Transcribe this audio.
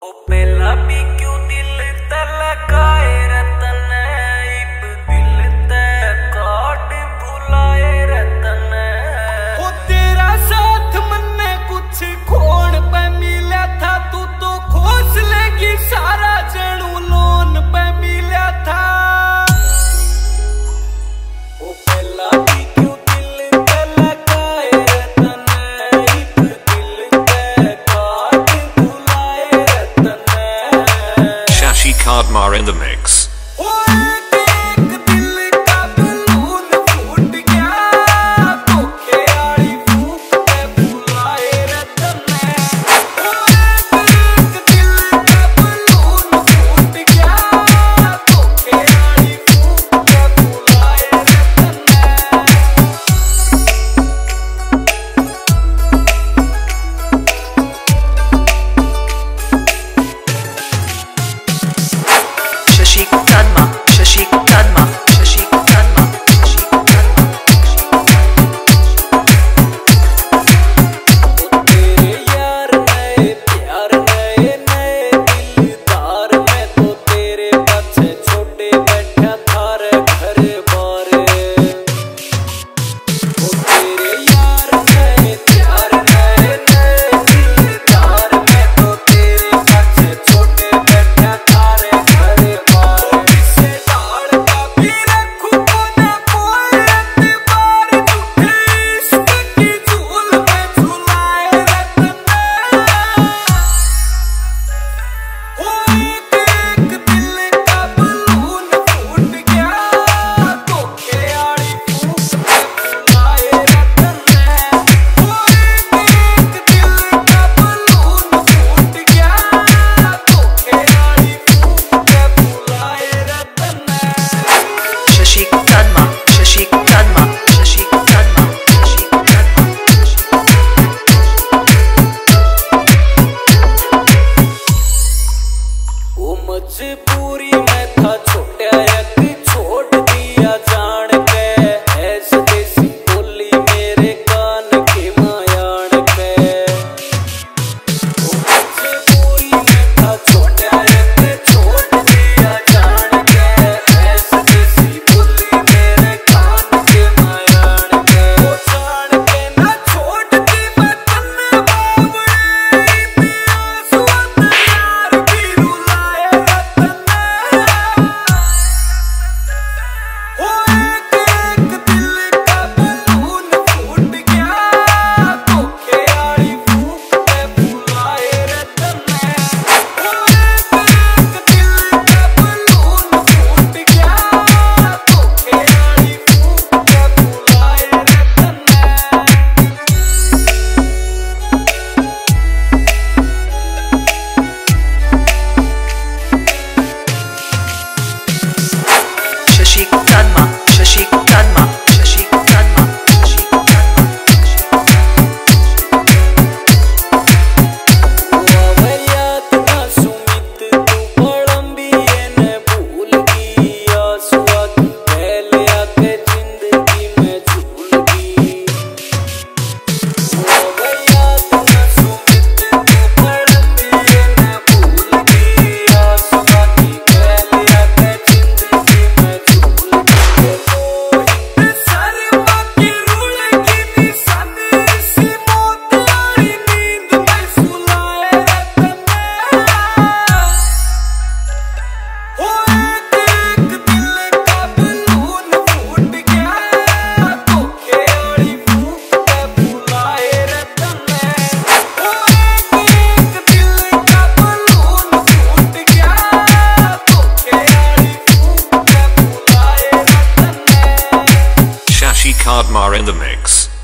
Oh, me are in the mix.